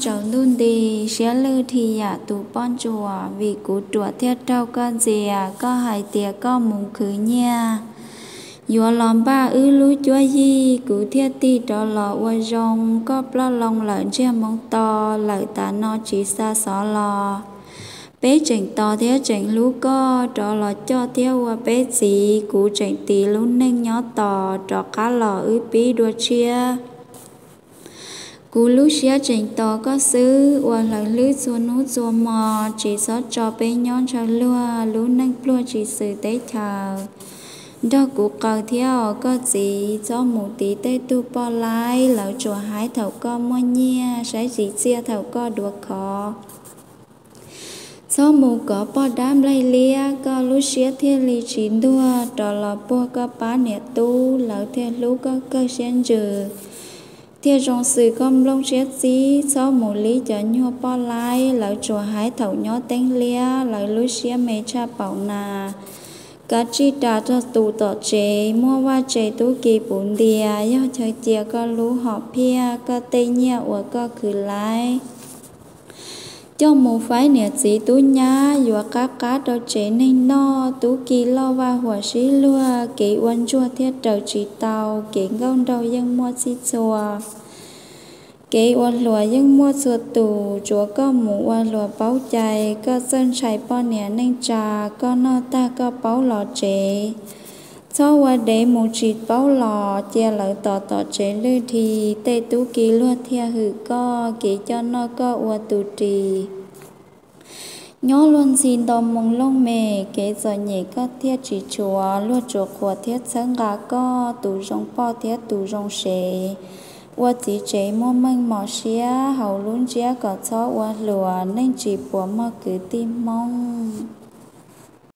trở luôn đi. Xé lư thì à, ya tụ bon chùa, vì cú chùa theo trâu con gì à có hai tiệt có mùng khứ nha Yua lòng ba ư lú chúa gì cú thiết ti trò lọ qua rong, có pla lòng lợn chia mong to, lợi ta nó chỉ xa xó lò. Bé chỉnh to thế chỉnh lú co trò lọ cho theo qua bé gì cú chỉnh tì lú nên nhỏ to trò cá lò ư bí đua chia cú lúc xia chỉnh to có xứ và là lú xua nú xua mò chỉ sót cho bé nhon cho lúa lú nâng lúa chỉ sự tế chờ đó cú cầu theo có gì cho một tí tê tu po lại, lão chùa hái thầu co mua nhia sẽ gì chia thầu co được khó sau mù có po đám lây lia có lú xía thiên lì chín đua trò lò po có bá nè tu lão thiên lú có cơ xuyên dừa thiên rong sự gom lông chết gì sau mù lý cho nhô bó lai, lão chùa hái thầu nhó tên lia, lão lú xía mê cha bảo nà. Cả chi trả cho tù tọ chế mua qua chế tu kỳ bún địa do chơi chia có lú họ pia, có tây nhẹ ua có khử lại cho một phái nè chỉ tú nhá và các cá đó chế nên no, tú kỳ lo và hòa sĩ lua kỳ quan chua thiết trời chỉ tàu kỳ ngông đầu dân mua xí chùa. Kế quan lùa dân mua sửa tù, chúa có mũ quan lùa báo chạy có dân chạy bao nè nên trà, có nó ta có báo lọ chế sau qua để một chỉ bao lò chia lỡ tỏ tỏ chế lư thì tê tú kỳ luôn theo hử co kỳ cho nó có ua tù trì. Nhớ luôn xin đồ mông lông mề kế giờ nhảy có thiết chỉ chùa luôn chùa của thiết sáng gà co, tù rong po thiết tù rong xế ua chỉ chế mua manh mỏ xía, hầu luôn chia có cho ua lùa, nên chỉ bùa mơ cứ tim mong.